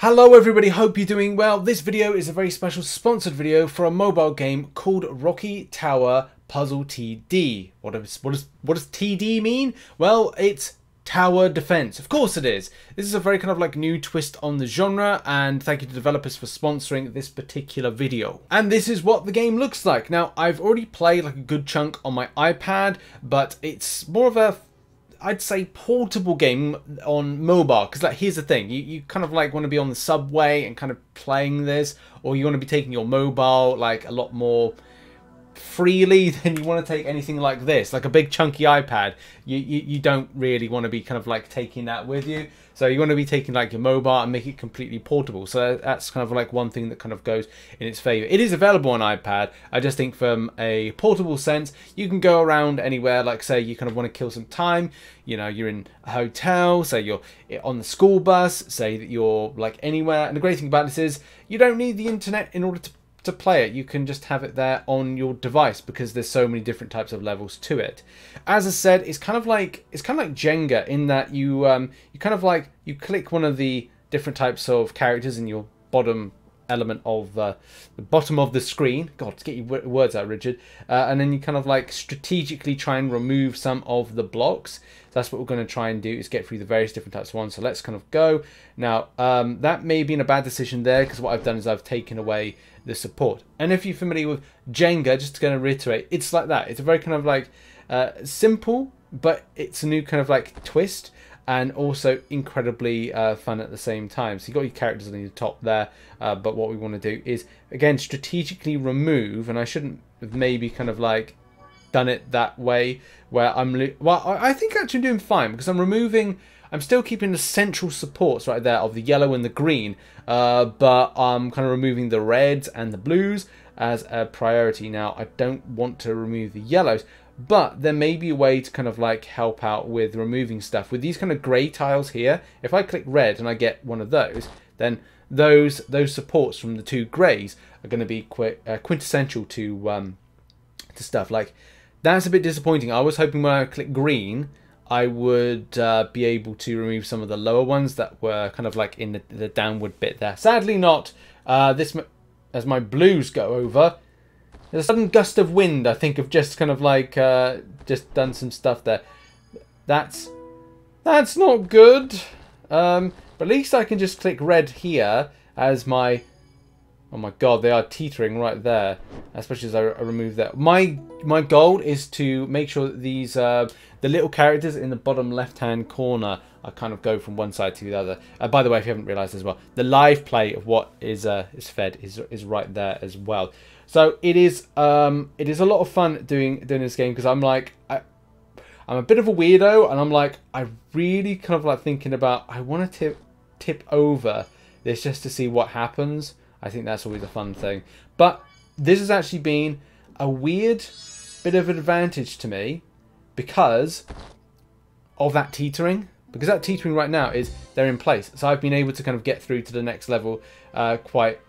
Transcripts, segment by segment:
Hello everybody, hope you're doing well. This video is a very special sponsored video for a mobile game called Rocky Tower Puzzle TD. What does, what does, what does TD mean? Well, it's tower defense. Of course it is. This is a very kind of like new twist on the genre and thank you to developers for sponsoring this particular video. And this is what the game looks like. Now, I've already played like a good chunk on my iPad, but it's more of a I'd say portable game on mobile because like here's the thing you, you kind of like want to be on the subway and kind of playing this or you want to be taking your mobile like a lot more freely than you want to take anything like this like a big chunky ipad. You, you you don't really want to be kind of like taking that with you so you want to be taking like your mobile and make it completely portable. So that's kind of like one thing that kind of goes in its favor. It is available on ipad. I just think from a portable sense you can go around anywhere. Like say you kind of want to kill some time you know you're in a hotel say you're on the school bus say that you're like anywhere. And the great thing about this is you don't need the internet in order to to play it, you can just have it there on your device because there's so many different types of levels to it. As I said, it's kind of like it's kind of like Jenga in that you um, you kind of like you click one of the different types of characters in your bottom element of uh, the bottom of the screen. God, get your words out, Richard. Uh, and then you kind of like strategically try and remove some of the blocks. That's what we're going to try and do is get through the various different types of ones. So let's kind of go. Now, um, that may be in a bad decision there because what I've done is I've taken away the support. And if you're familiar with Jenga, just going to reiterate, it's like that. It's a very kind of like uh, simple, but it's a new kind of like twist and also incredibly uh, fun at the same time. So you got your characters on the top there, uh, but what we want to do is again strategically remove, and I shouldn't have maybe kind of like done it that way where I'm well. I think actually I'm doing fine because I'm removing. I'm still keeping the central supports right there of the yellow and the green, uh, but I'm kind of removing the reds and the blues as a priority. Now I don't want to remove the yellows, but there may be a way to kind of like help out with removing stuff. With these kind of grey tiles here, if I click red and I get one of those, then those those supports from the two greys are going to be qu uh, quintessential to um, to stuff. Like that's a bit disappointing. I was hoping when I click green, I would uh, be able to remove some of the lower ones that were kind of like in the, the downward bit there. Sadly not. Uh, this as my blues go over, there's a sudden gust of wind, I think, of just kind of like, uh, just done some stuff there. That's, that's not good. Um, but at least I can just click red here as my, oh my god, they are teetering right there. Especially as I, I remove that. My, my goal is to make sure that these, uh, the little characters in the bottom left-hand corner I kind of go from one side to the other. Uh, by the way, if you haven't realised as well, the live play of what is uh, is fed is is right there as well. So it is um, it is a lot of fun doing doing this game because I'm like I, I'm a bit of a weirdo and I'm like I really kind of like thinking about I want to tip tip over this just to see what happens. I think that's always a fun thing. But this has actually been a weird bit of an advantage to me because of that teetering. Because that teetering right now is they're in place. So I've been able to kind of get through to the next level uh, quite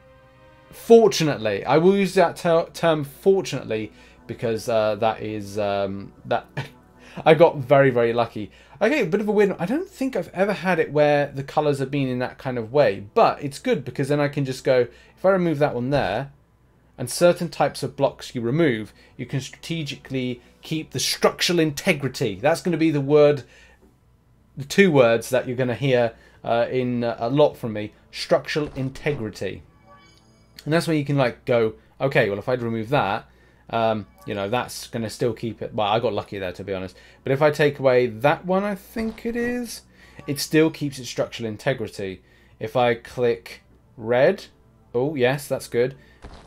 Fortunately, I will use that ter term fortunately because uh, that is um, that I got very very lucky. Okay, a bit of a weird. I don't think I've ever had it where the colours have been in that kind of way, but it's good because then I can just go. If I remove that one there, and certain types of blocks you remove, you can strategically keep the structural integrity. That's going to be the word, the two words that you're going to hear uh, in uh, a lot from me. Structural integrity. And that's where you can like go, okay, well if I'd remove that, um, you know, that's going to still keep it. Well, I got lucky there to be honest. But if I take away that one, I think it is, it still keeps its structural integrity. If I click red, oh yes, that's good.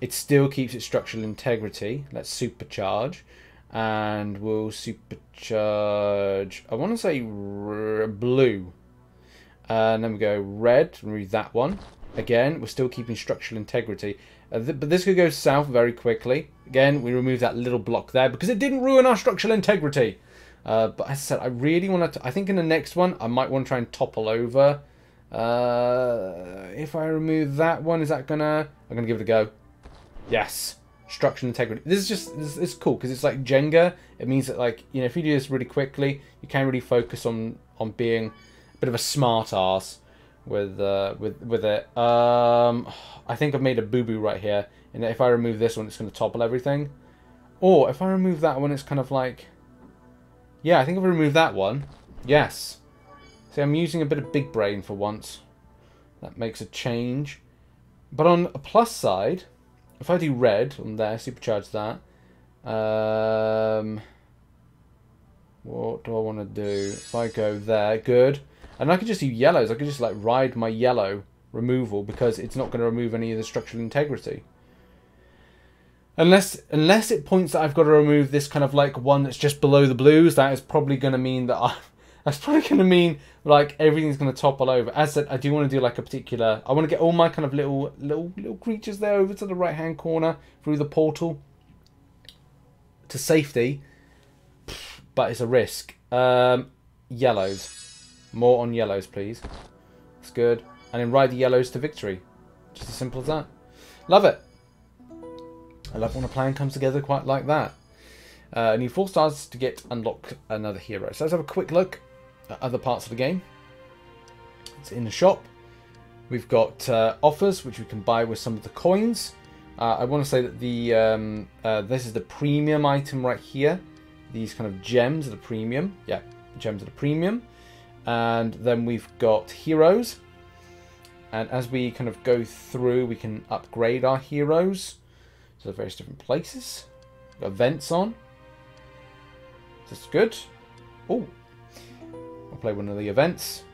It still keeps its structural integrity. Let's supercharge. And we'll supercharge, I want to say blue. Uh, and then we go red, remove that one. Again, we're still keeping structural integrity. Uh, th but this could go south very quickly. Again, we remove that little block there because it didn't ruin our structural integrity. Uh, but as I said, I really want to... I think in the next one, I might want to try and topple over. Uh, if I remove that one, is that going to... I'm going to give it a go. Yes. Structural integrity. This is just... This is cool because it's like Jenga. It means that, like, you know, if you do this really quickly, you can really focus on, on being a bit of a smart ass with uh, with with it. Um, I think I've made a boo boo right here. And if I remove this one, it's going to topple everything. Or if I remove that one, it's kind of like, yeah, I think if I remove that one, yes. See, I'm using a bit of big brain for once. That makes a change. But on a plus side, if I do red on there, supercharge that. Um, what do I want to do? If I go there, good. And I could just do yellows. I could just like ride my yellow removal because it's not going to remove any of the structural integrity. Unless unless it points that I've got to remove this kind of like one that's just below the blues, that is probably going to mean that I... That's probably going to mean like everything's going to topple over. As I said, I do want to do like a particular... I want to get all my kind of little little little creatures there over to the right hand corner through the portal to safety. But it's a risk. Um, yellows. More on yellows, please. That's good. And then ride the yellows to victory. Just as simple as that. Love it. I love when a plan comes together quite like that. Uh, need four stars to get unlock another hero. So let's have a quick look at other parts of the game. It's in the shop. We've got uh, offers which we can buy with some of the coins. Uh, I want to say that the um, uh, this is the premium item right here. These kind of gems are the premium. Yeah, gems are the premium. And then we've got heroes. And as we kind of go through, we can upgrade our heroes. So the various different places. Got events on. That's good. Oh, I'll play one of the events.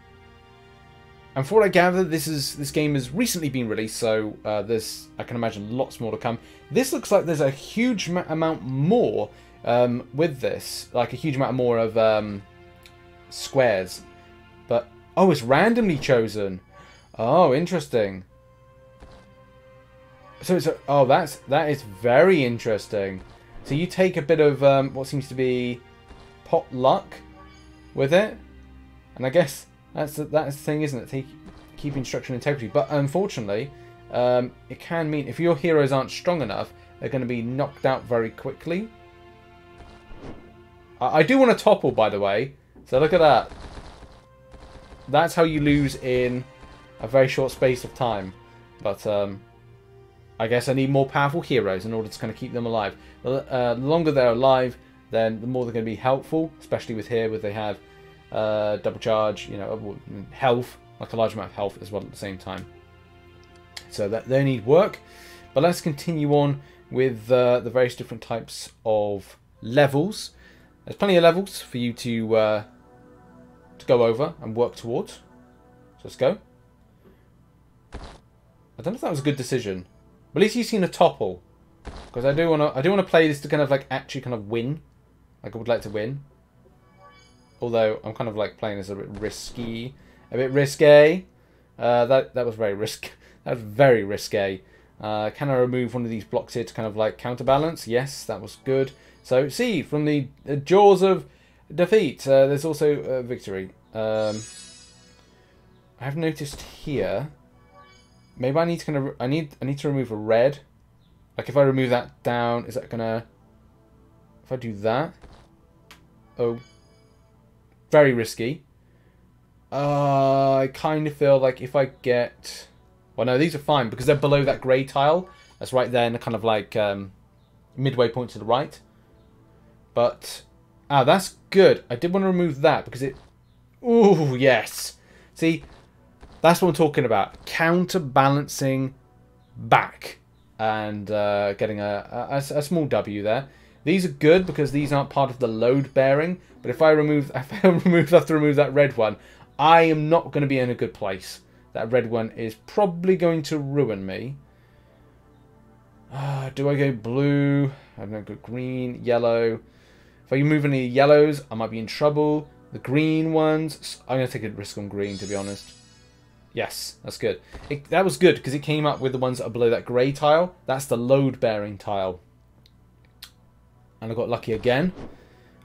And for what I gather, this is this game has recently been released, so uh, there's I can imagine lots more to come. This looks like there's a huge amount more um, with this, like a huge amount more of um, squares. But oh, it's randomly chosen. Oh, interesting. So it's a, oh that's that is very interesting. So you take a bit of um, what seems to be pot luck with it, and I guess that's the, that's the thing, isn't it? Take, keeping structural integrity, but unfortunately, um, it can mean if your heroes aren't strong enough, they're going to be knocked out very quickly. I, I do want to topple, by the way. So look at that. That's how you lose in a very short space of time. But um, I guess I need more powerful heroes in order to kind of keep them alive. Uh, the longer they're alive, then the more they're going to be helpful, especially with here where they have uh, double charge, you know, health, like a large amount of health as well at the same time. So that they need work. But let's continue on with uh, the various different types of levels. There's plenty of levels for you to uh, to go over and work towards. So let's go. I don't know if that was a good decision. But at least you've seen a topple. Because I do want to I do want to play this to kind of like actually kind of win. Like I would like to win. Although I'm kind of like playing this a bit risky. A bit risque. Uh, that that was very risk. that was very risque. Uh, can I remove one of these blocks here to kind of like counterbalance? Yes, that was good. So see, from the jaws of defeat, uh, there's also victory. Um, I have noticed here Maybe I need to kind of I need I need to remove a red. Like if I remove that down, is that gonna if I do that? Oh very risky. Uh, I kind of feel like if I get well no these are fine because they're below that grey tile. That's right there in the kind of like um, midway point to the right. But ah that's good. I did want to remove that because it Ooh yes. See that's what I'm talking about. Counterbalancing back and uh, getting a, a, a, small W there. These are good because these aren't part of the load bearing. But if I remove, if I remove, have to remove that red one, I am not going to be in a good place. That red one is probably going to ruin me. Uh, do I go blue? I don't go green, yellow. If I move any yellows, I might be in trouble. The green ones, I'm going to take a risk on green, to be honest. Yes, that's good. It, that was good because it came up with the ones that are below that grey tile. That's the load-bearing tile. And I got lucky again.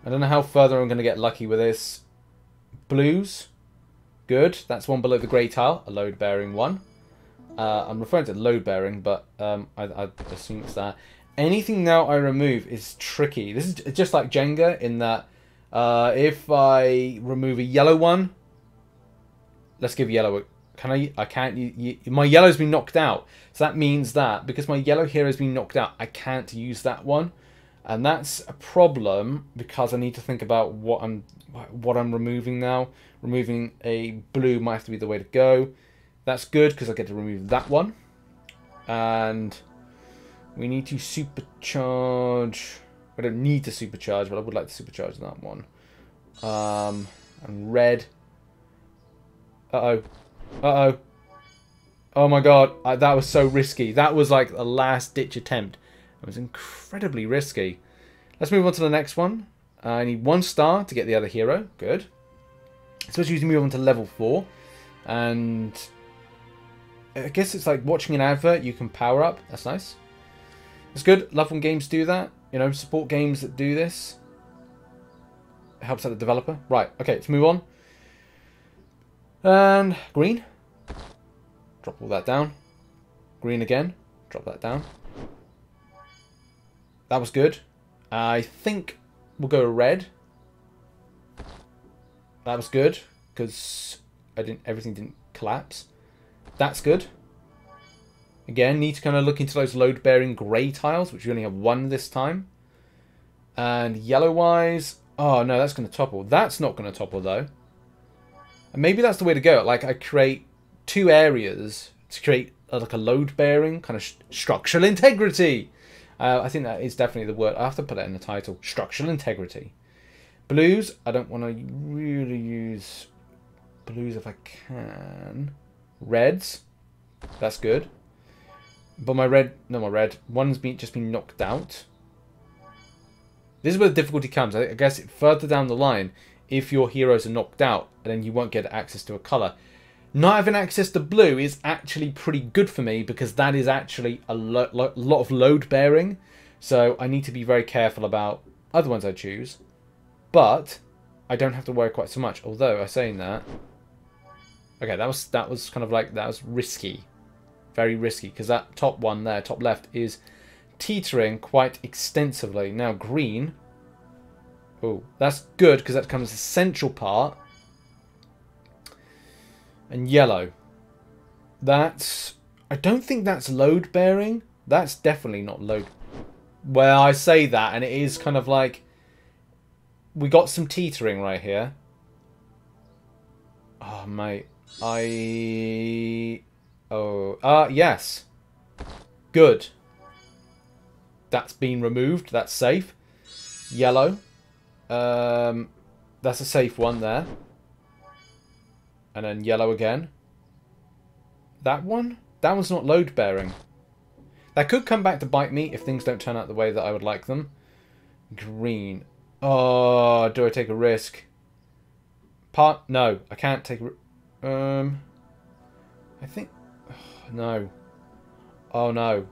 I don't know how further I'm going to get lucky with this. Blues. Good. That's one below the grey tile. A load-bearing one. Uh, I'm referring to load-bearing, but um, I, I assume it's that. Anything now I remove is tricky. This is just like Jenga in that uh, if I remove a yellow one, let's give yellow a... Can I? I can't. You, you, my yellow's been knocked out. So that means that because my yellow here has been knocked out, I can't use that one, and that's a problem because I need to think about what I'm what I'm removing now. Removing a blue might have to be the way to go. That's good because I get to remove that one, and we need to supercharge. I don't need to supercharge, but I would like to supercharge that one. Um, and red. Uh oh. Uh oh. My god, I, that was so risky. That was like a last ditch attempt. It was incredibly risky. Let's move on to the next one. Uh, I need one star to get the other hero. Good. Especially you move on to level 4. And I guess it's like watching an advert, you can power up. That's nice. It's good. Love when games do that. You know, support games that do this. It helps out the developer. Right, okay, let's move on. And green. Drop all that down. Green again. Drop that down. That was good. I think we'll go red. That was good because I didn't. Everything didn't collapse. That's good. Again, need to kind of look into those load-bearing grey tiles, which we only have one this time. And yellow-wise, oh no, that's going to topple. That's not going to topple though. And maybe that's the way to go. Like I create two areas to create a, like a load bearing kind of structural integrity. Uh, I think that is definitely the word. I have to put that in the title. Structural integrity. Blues. I don't want to really use blues if I can. Reds. That's good. But my red, no, my red. One's been just been knocked out. This is where the difficulty comes. I guess further down the line, if your heroes are knocked out, then you won't get access to a colour. Not having access to blue is actually pretty good for me because that is actually a lo lo lot of load bearing. So I need to be very careful about other ones I choose. But I don't have to worry quite so much. Although, I'm saying that... Okay, that was that was kind of like, that was risky. Very risky because that top one there, top left, is teetering quite extensively. Now green Oh, that's good because that becomes the central part. And yellow. That's... I don't think that's load bearing. That's definitely not load... Well, I say that and it is kind of like... We got some teetering right here. Oh, mate. I... Oh, uh, yes. Good. That's been removed. That's safe. Yellow. Um, that's a safe one there. And then yellow again. That one? That one's not load bearing. That could come back to bite me if things don't turn out the way that I would like them. Green. Oh, do I take a risk? Part? No, I can't take a... Um, I think... No. Oh, no.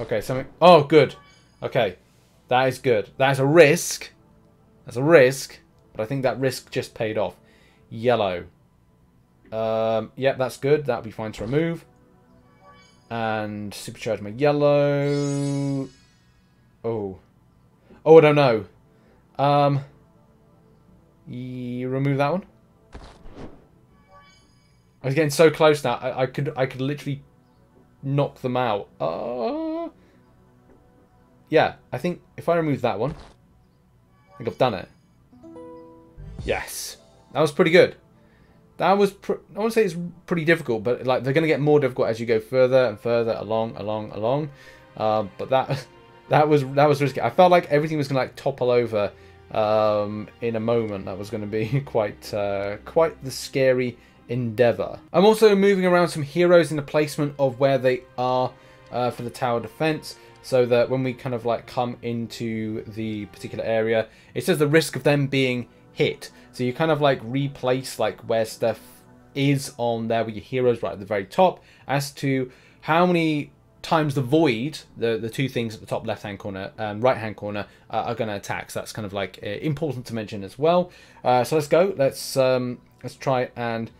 Okay, something... Oh, good. Okay. That is good. That is a risk. That's a risk, but I think that risk just paid off. Yellow. Um, yep, that's good. That'll be fine to remove. And supercharge my yellow. Oh. Oh, I don't know. Um, remove that one. I was getting so close now. I, I could I could literally knock them out. Uh, yeah, I think if I remove that one, I think I've done it. Yes. That was pretty good. That was, I want to say it's pretty difficult, but like they're going to get more difficult as you go further and further along, along, along. Uh, but that that was that was risky. I felt like everything was going to like topple over um, in a moment. That was going to be quite uh, quite the scary endeavor. I'm also moving around some heroes in the placement of where they are uh, for the tower defense so that when we kind of like come into the particular area, it says the risk of them being hit. So you kind of like replace like where stuff is on there with your heroes right at the very top as to how many times the void, the, the two things at the top left hand corner and um, right hand corner uh, are going to attack. So that's kind of like uh, important to mention as well. Uh, so let's go. Let's um, let's try and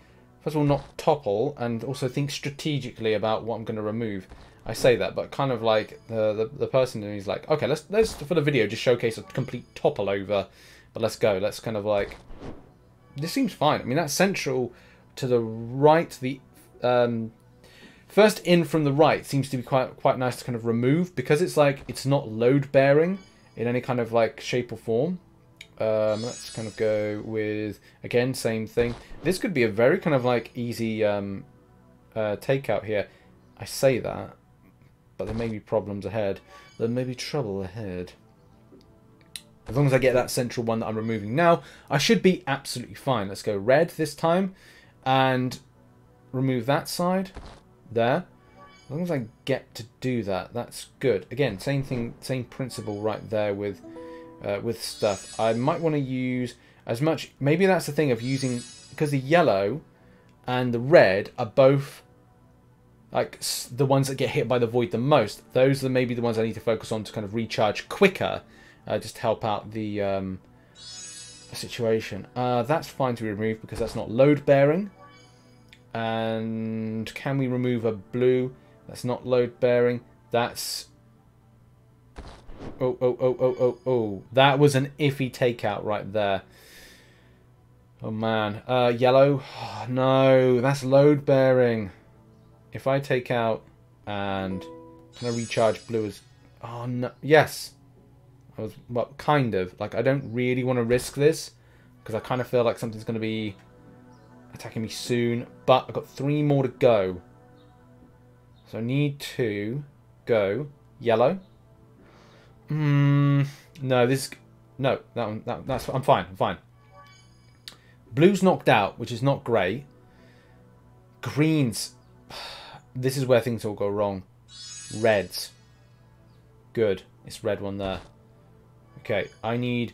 first of all not topple and also think strategically about what I'm going to remove. I say that, but kind of like the, the, the person who's like, okay, let's let's for the video just showcase a complete topple over, but let's go. Let's kind of like, this seems fine. I mean, that's central to the right, the um, first in from the right seems to be quite quite nice to kind of remove because it's like it's not load bearing in any kind of like shape or form. Um, let's kind of go with again same thing. This could be a very kind of like easy um, uh, takeout here. I say that, but there may be problems ahead. There may be trouble ahead. As long as I get that central one that I'm removing now, I should be absolutely fine. Let's go red this time and remove that side there. As long as I get to do that, that's good. Again, same thing, same principle right there with uh, with stuff. I might want to use as much, maybe that's the thing of using, because the yellow and the red are both like the ones that get hit by the void the most. Those are maybe the ones I need to focus on to kind of recharge quicker, uh, just to help out the um, situation. Uh, that's fine to remove because that's not load bearing. And can we remove a blue? That's not load bearing. That's Oh, oh, oh, oh, oh, oh. That was an iffy takeout right there. Oh, man. Uh, yellow. Oh, no, that's load bearing. If I take out and can I recharge blue as... Oh, no. Yes. I was, well, kind of. Like, I don't really want to risk this because I kind of feel like something's going to be attacking me soon. But I've got three more to go. So I need to go yellow. Hmm. No, this. No, that one. That, that's. I'm fine. I'm fine. Blue's knocked out, which is not grey. Greens. This is where things all go wrong. Reds. Good. It's red one there. Okay, I need...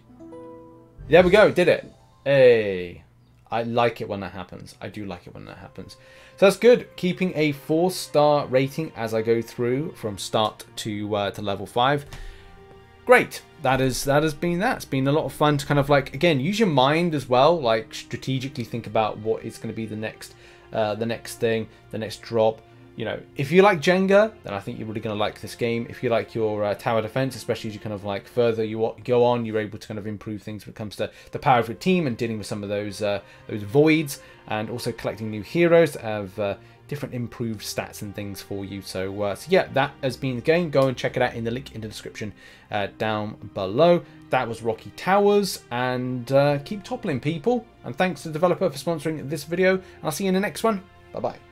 There we go, did it. Hey. I like it when that happens. I do like it when that happens. So that's good. Keeping a four-star rating as I go through from start to uh, to level 5 great. That is that has been that. It's been a lot of fun to kind of like again use your mind as well, like strategically think about what is going to be the next uh, the next thing, the next drop. You know, if you like Jenga, then I think you're really going to like this game. If you like your uh, tower defense, especially as you kind of like further you go on, you're able to kind of improve things when it comes to the power of your team and dealing with some of those uh, those voids, and also collecting new heroes that have uh, different improved stats and things for you. So, uh, so yeah, that has been the game. Go and check it out in the link in the description uh, down below. That was Rocky Towers, and uh, keep toppling people. And thanks to the developer for sponsoring this video. I'll see you in the next one. Bye bye.